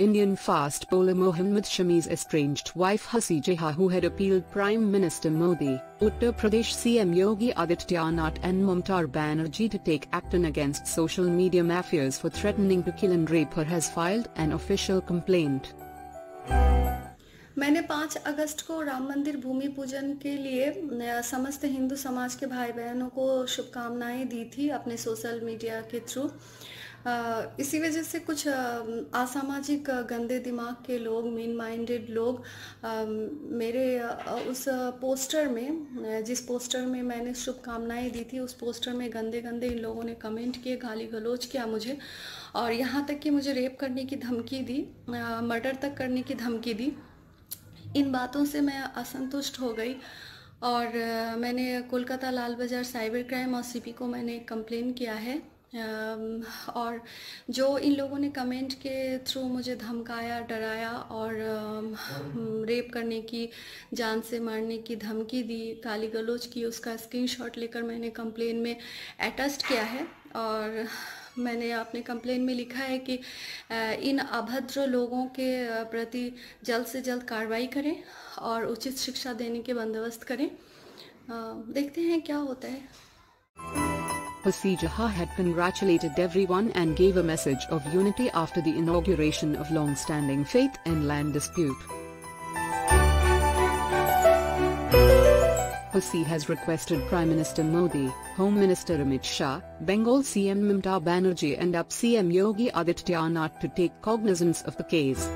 Indian fast bowler Mohammad Shami's estranged wife Hasi Jeha who had appealed Prime Minister Modi, Uttar Pradesh CM Yogi Adityanath and Mamta Banerjee to take action against social media mafias for threatening to kill and rape her has filed an official complaint. मैंने 5 अगस्त को राम मंदिर भूमि पूजन के लिए समस्त हिंदू समाज के भाई बहनों को शुभकामनाएं दी थी अपने सोशल मीडिया के थ्रू इसी वजह से कुछ असामाजिक गंदे दिमाग के लोग मीन माइंडेड लोग मेरे उस पोस्टर में जिस पोस्टर में मैंने शुभकामनाएँ दी थी, उस पोस्टर में गंदे गंदे इन लोगों ने कमेंट किए गाली गलोच किया मुझे, और यहाँ तक कि मुझे रेप करने की धमकी दी मर्डर तक करने की धमकी दी। इन बातों से मैं असंतुष्ट हो गई, और मैंने कोलकाता लाल बाज़ार साइबर क्राइम और सीपी को मैंने कंप्लेन किया है। और जो इन लोगों ने कमेंट के थ्रू मुझे धमकाया डराया और रेप करने की जान से मारने की धमकी दी गाली गलोच की उसका स्क्रीनशॉट लेकर मैंने कंप्लेन में अटेस्ट किया है। और मैंने अपने कंप्लेन में लिखा है कि इन अभद्र लोगों के प्रति जल्द से जल्द कार्रवाई करें और उचित शिक्षा देने के बंदोबस्त करें। देखते हैं क्या होता है। Hasi Jaha had congratulated everyone and gave a message of unity after the inauguration of long-standing faith and land dispute. Hasi has requested Prime Minister Modi, Home Minister Amit Shah, Bengal CM Mamta Banerjee and UP CM Yogi Adityanath to take cognizance of the case.